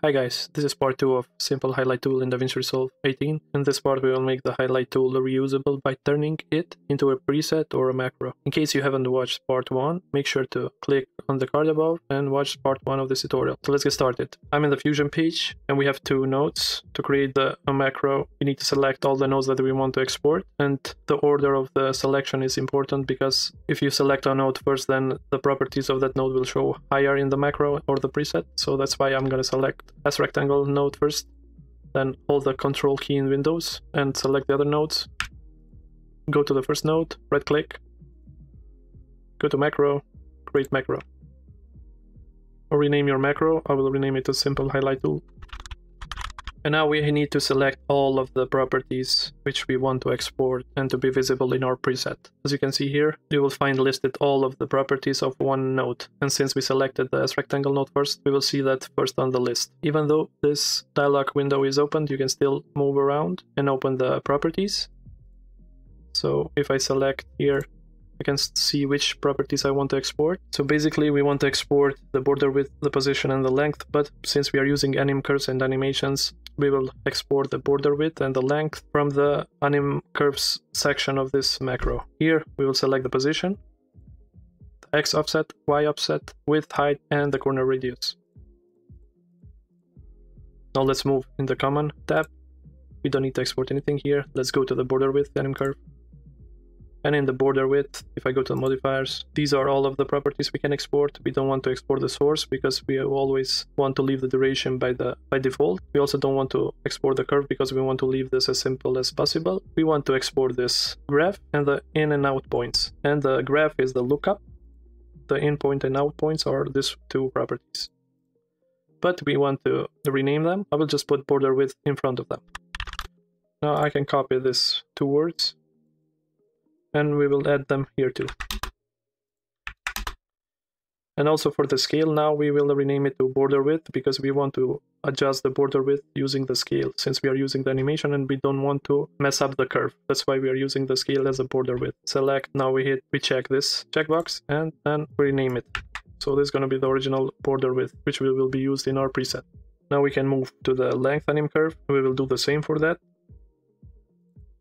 Hi guys, this is part 2 of Simple Highlight Tool in DaVinci Resolve 18. In this part we will make the highlight tool reusable by turning it into a preset or a macro. In case you haven't watched part 1, make sure to click on the card above and watch part 1 of this tutorial. So let's get started. I'm in the Fusion page and we have two nodes. To create the a macro, we need to select all the nodes that we want to export and the order of the selection is important because if you select a node first then the properties of that node will show higher in the macro or the preset. So that's why I'm going to select S-Rectangle node first, then hold the control key in Windows and select the other nodes. Go to the first node, right click, go to macro, create macro. Or rename your macro, I will rename it to simple highlight tool. And now we need to select all of the properties which we want to export and to be visible in our preset. As you can see here, you will find listed all of the properties of one node. And since we selected the S-Rectangle node first, we will see that first on the list. Even though this dialog window is opened, you can still move around and open the properties. So if I select here I can see which properties I want to export. So basically we want to export the border width, the position and the length, but since we are using anim curves and animations, we will export the border width and the length from the anim curves section of this macro. Here we will select the position, the x offset, y offset, width, height and the corner radius. Now let's move in the common tab. We don't need to export anything here. Let's go to the border width anim curve and in the border width, if I go to the modifiers, these are all of the properties we can export. We don't want to export the source because we always want to leave the duration by the by default. We also don't want to export the curve because we want to leave this as simple as possible. We want to export this graph and the in and out points. And the graph is the lookup. The in point and out points are these two properties. But we want to rename them. I will just put border width in front of them. Now I can copy this two words and we will add them here too. And also for the scale now we will rename it to border width because we want to adjust the border width using the scale since we are using the animation and we don't want to mess up the curve. That's why we are using the scale as a border width. Select, now we hit, we check this checkbox and then rename it. So this is going to be the original border width which will be used in our preset. Now we can move to the length anim curve. We will do the same for that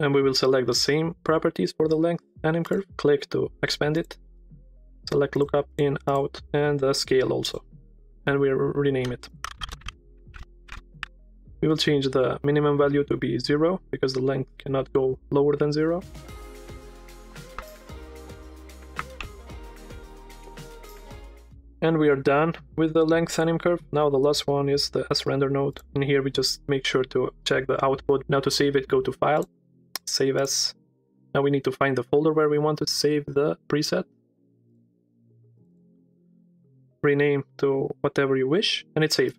and we will select the same properties for the length anim curve. Click to expand it. Select lookup, in, out, and the scale also. And we'll rename it. We will change the minimum value to be 0, because the length cannot go lower than 0. And we are done with the length anim curve. Now the last one is the srender node. And here we just make sure to check the output. Now to save it, go to File, save as. Now we need to find the folder where we want to save the preset. Rename to whatever you wish, and it's saved.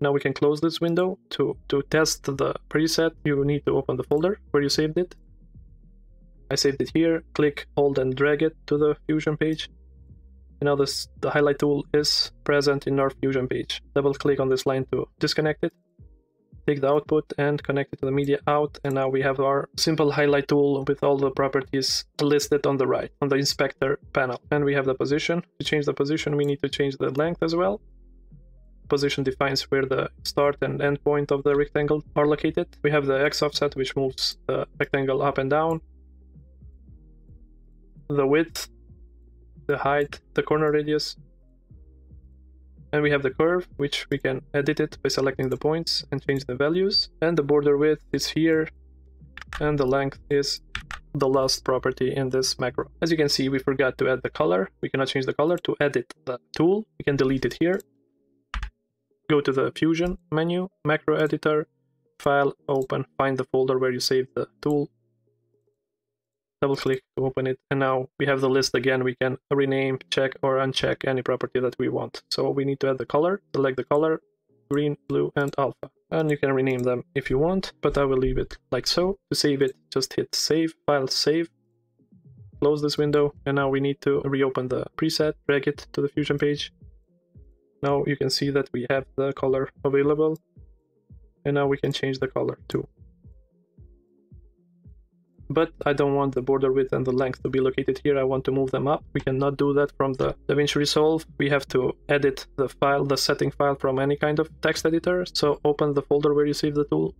Now we can close this window. To, to test the preset, you need to open the folder where you saved it. I saved it here, click, hold and drag it to the Fusion page. And now this, the highlight tool is present in our Fusion page. Double click on this line to disconnect it take the output and connect it to the media out and now we have our simple highlight tool with all the properties listed on the right on the inspector panel. And we have the position. To change the position we need to change the length as well. Position defines where the start and end point of the rectangle are located. We have the x offset which moves the rectangle up and down. The width the height the corner radius and we have the curve, which we can edit it by selecting the points and change the values. And the border width is here, and the length is the last property in this macro. As you can see, we forgot to add the color. We cannot change the color. To edit the tool, we can delete it here. Go to the Fusion menu, Macro Editor, File, Open, find the folder where you saved the tool, double click to open it and now we have the list again. We can rename check or uncheck any property that we want. So we need to add the color select the color green blue and alpha. And you can rename them if you want but i will leave it like so. To save it just hit save file save close this window and now we need to reopen the preset drag it to the fusion page. Now you can see that we have the color available and now we can change the color too but I don't want the border width and the length to be located here. I want to move them up. We cannot do that from the DaVinci Resolve. We have to edit the file, the setting file from any kind of text editor. So open the folder where you save the tool.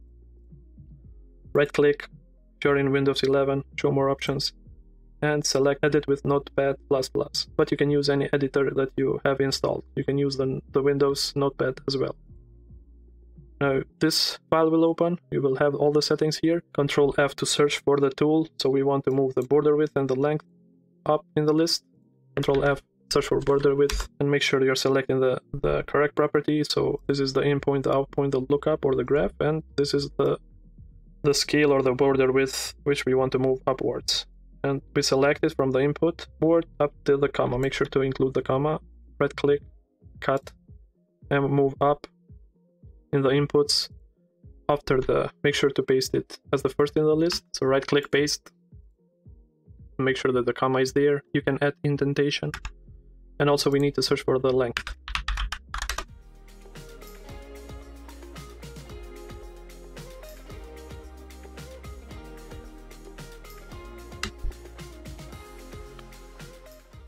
Right click, if you're in Windows 11, show more options, and select edit with Notepad++. But you can use any editor that you have installed. You can use the, the Windows Notepad as well. Now this file will open, you will have all the settings here. Control F to search for the tool, so we want to move the border width and the length up in the list. Control F, search for border width, and make sure you're selecting the, the correct property. So this is the in point, the out point, the lookup or the graph, and this is the, the scale or the border width which we want to move upwards. And we select it from the input board up to the comma. Make sure to include the comma, right click, cut, and move up in the inputs after the make sure to paste it as the first in the list. So right click paste. Make sure that the comma is there. You can add indentation. And also we need to search for the length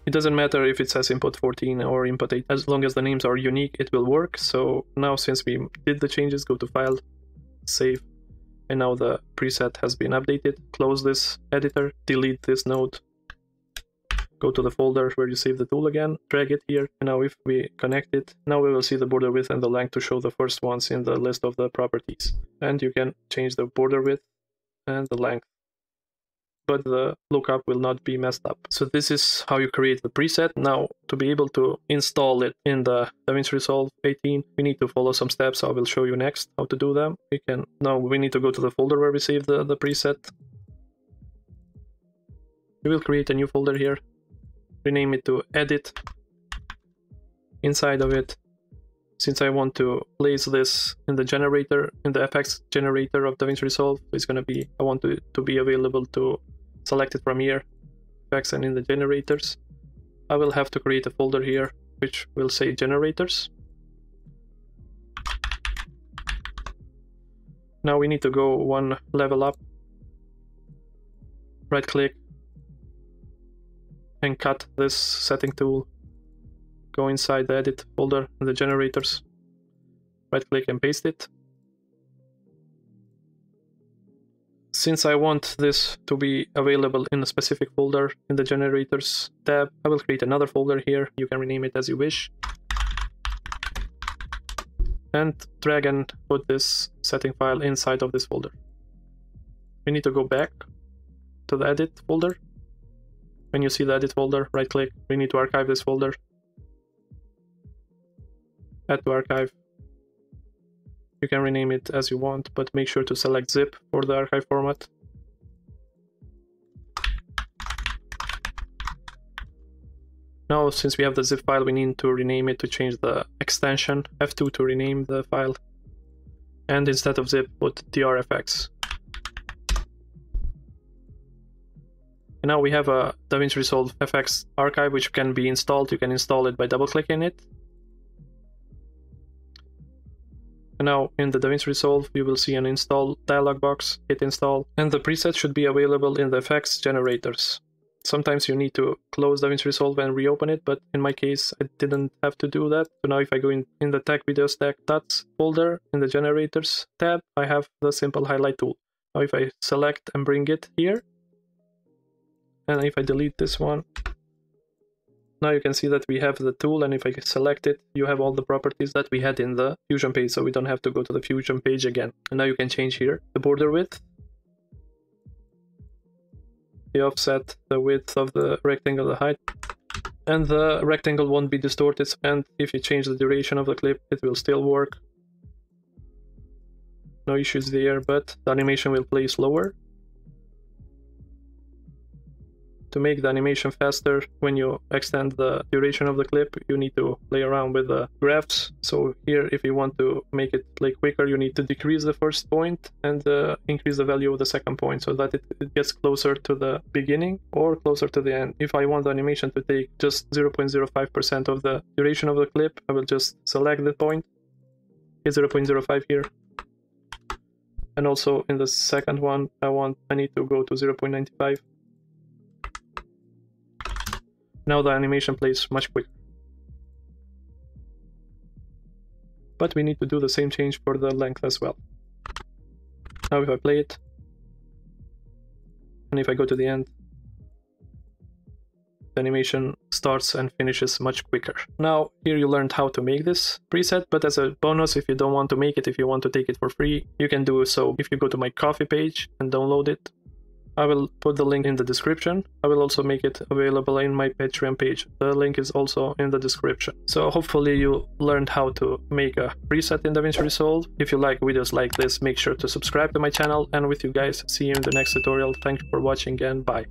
It doesn't matter if it says input 14 or input 8, as long as the names are unique, it will work. So now since we did the changes, go to File, Save, and now the preset has been updated. Close this editor, delete this node, go to the folder where you save the tool again, drag it here, and now if we connect it, now we will see the border width and the length to show the first ones in the list of the properties. And you can change the border width and the length but the lookup will not be messed up. So this is how you create the preset. Now, to be able to install it in the DaVinci Resolve 18, we need to follow some steps. I will show you next how to do them. We can now we need to go to the folder where we save the, the preset. We will create a new folder here, rename it to edit. Inside of it, since I want to place this in the generator, in the FX generator of DaVinci Resolve, it's going to be, I want to, to be available to select it from here, effects and in the generators. I will have to create a folder here which will say generators. Now we need to go one level up, right click and cut this setting tool. Go inside the edit folder the generators, right click and paste it. Since I want this to be available in a specific folder in the generators tab, I will create another folder here. You can rename it as you wish. And drag and put this setting file inside of this folder. We need to go back to the edit folder. When you see the edit folder, right click. We need to archive this folder. Add to archive you can rename it as you want, but make sure to select zip for the archive format. Now, since we have the zip file, we need to rename it to change the extension F2 to rename the file. And instead of zip, put drfx. And now we have a DaVinci Resolve FX archive which can be installed. You can install it by double clicking Now in the DaVinci Resolve you will see an install dialog box, hit install, and the preset should be available in the effects generators. Sometimes you need to close DaVinci Resolve and reopen it, but in my case I didn't have to do that. So now if I go in, in the tech video stack dots folder in the generators tab, I have the simple highlight tool. Now if I select and bring it here, and if I delete this one, now you can see that we have the tool and if I select it, you have all the properties that we had in the Fusion page, so we don't have to go to the Fusion page again. And now you can change here the border width, the offset, the width of the rectangle, the height, and the rectangle won't be distorted, and if you change the duration of the clip, it will still work. No issues there, but the animation will play slower to make the animation faster when you extend the duration of the clip you need to play around with the graphs. So here if you want to make it play quicker you need to decrease the first point and uh, increase the value of the second point so that it, it gets closer to the beginning or closer to the end. If I want the animation to take just 0.05% of the duration of the clip I will just select the point. Hit 0.05 here. And also in the second one, I want I need to go to 0.95. Now the animation plays much quicker. But we need to do the same change for the length as well. Now if I play it, and if I go to the end, the animation starts and finishes much quicker. Now, here you learned how to make this preset, but as a bonus, if you don't want to make it, if you want to take it for free, you can do so if you go to my Ko-fi page and download it. I will put the link in the description. I will also make it available in my Patreon page. The link is also in the description. So hopefully you learned how to make a preset in DaVinci Resolve. If you like videos like this, make sure to subscribe to my channel and with you guys, see you in the next tutorial. Thank you for watching and bye.